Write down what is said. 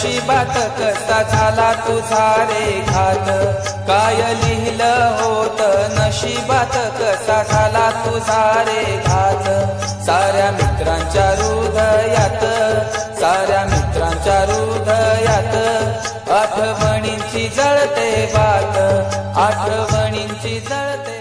नशिबात कसा झाला तुझा रे घात? काय लिहिलं होत? नशिबात कसा झाला तुझा रे घात? साऱ्या मित्रांच्या हृदयात साऱ्या मित्रांच्या हृदयात आठवणींची जळते बात जळते